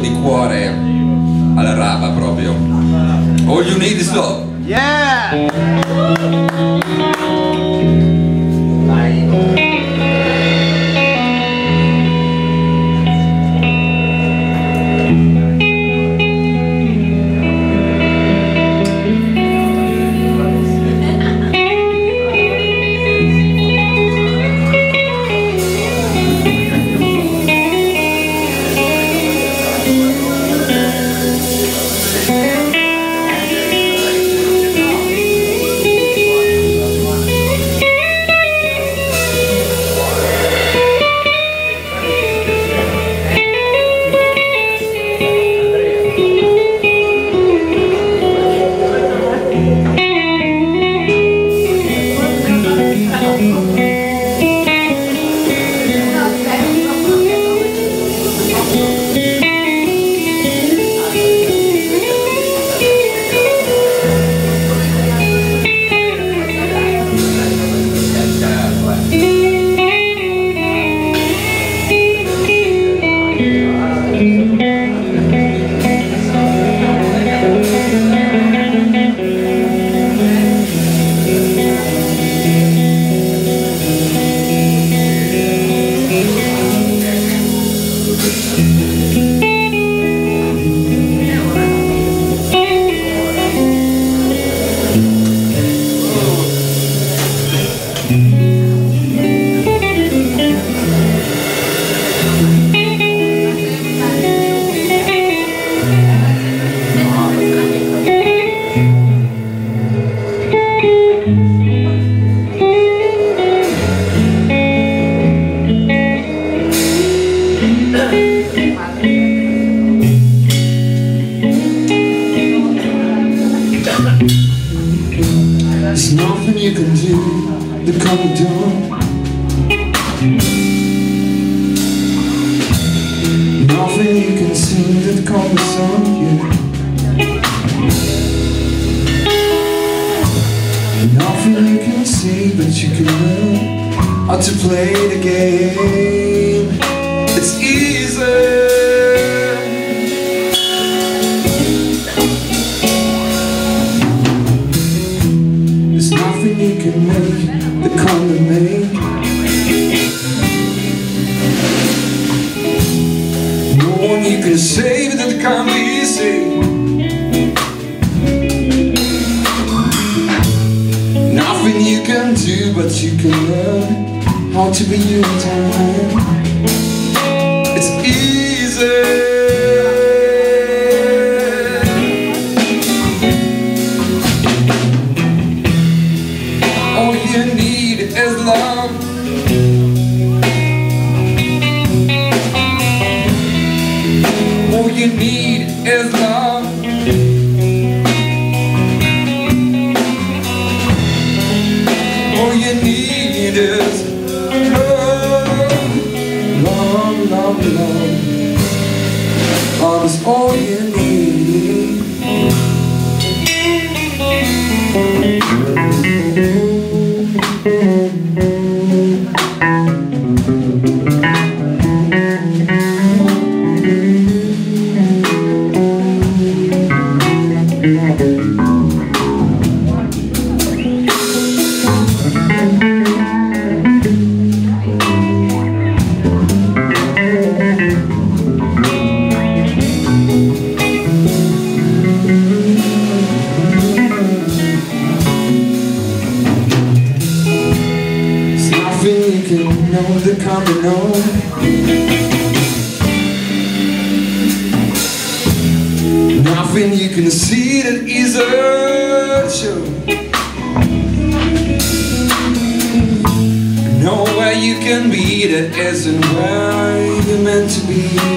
di cuore alla rapa proprio. All you need is love. Yeah! There's nothing you can do to calm me down Nothing you can sing that comes me down, yeah Nothing you can see, but you can learn how to play the game. It's easy make that can't make No one you can save that can't be saved Nothing you can do but you can learn how to be you in time. It's easy All you need is love. All you need is love. Love, love, love. Love is all you need known Nothing you can see that isn't shown Nowhere you can be that isn't where you're meant to be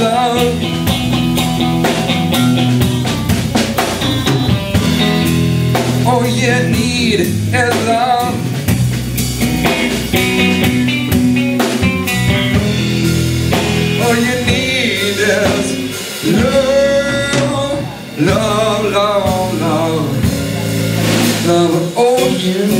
love all you need is love. All you need is love, love, love, love, love. All you